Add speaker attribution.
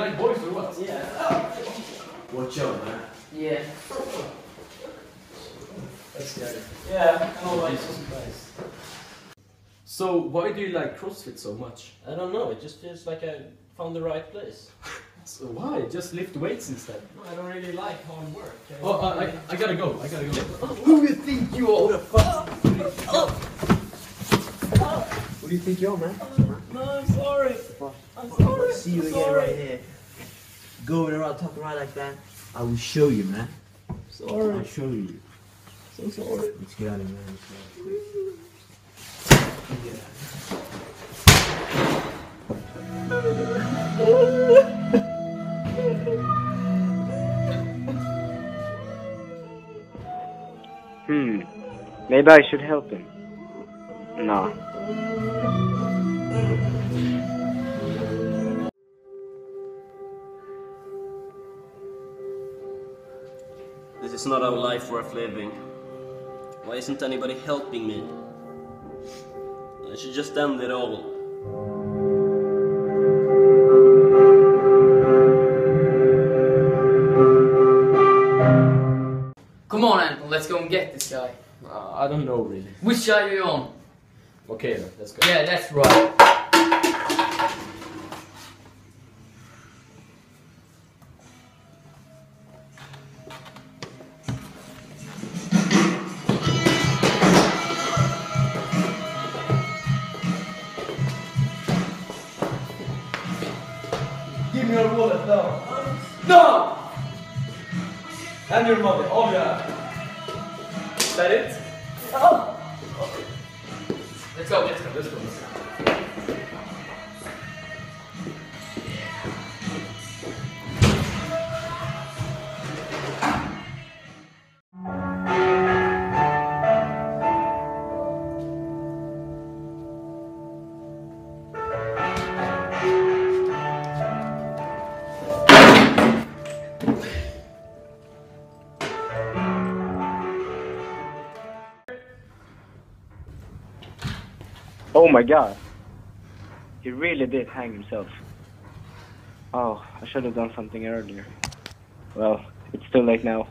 Speaker 1: any boys or what?
Speaker 2: Yeah.
Speaker 3: Watch out, man.
Speaker 2: Yeah.
Speaker 1: That's scary.
Speaker 2: Yeah, always.
Speaker 1: So why do you like CrossFit so much?
Speaker 2: I don't know, it just feels like I found the right place.
Speaker 1: So why? Just lift weights instead.
Speaker 2: I don't really like hard work. I-
Speaker 1: Oh, I, I, I gotta go. I gotta go.
Speaker 3: Who do you think you are? What the fuck? Oh, oh. What do you think you are, man?
Speaker 2: No, I'm sorry.
Speaker 3: Fuck.
Speaker 2: I'm
Speaker 3: If I
Speaker 2: sorry.
Speaker 3: see you
Speaker 2: I'm
Speaker 3: again
Speaker 2: sorry.
Speaker 3: right here, going around talking right like that, I will show you, man.
Speaker 2: Sorry.
Speaker 3: I'll show you.
Speaker 2: So sorry.
Speaker 3: Let's get out of here, man. Let's get out of here.
Speaker 4: Hmm. Maybe I should help him. No.
Speaker 5: This is not a life worth living. Why isn't anybody helping me? I should just end it all.
Speaker 6: Come on, Anton, let's go and get this guy.
Speaker 1: Uh, I don't know really.
Speaker 6: Which side are you on?
Speaker 1: Okay then, let's go.
Speaker 6: Yeah, that's right.
Speaker 1: Give me your wallet now. No! And your money. Oh yeah. Is that it? Oh.
Speaker 6: Let's go, let's go.
Speaker 1: Let's go.
Speaker 4: Oh my god. He really did hang himself. Oh, I should have done something earlier. Well, it's too late now.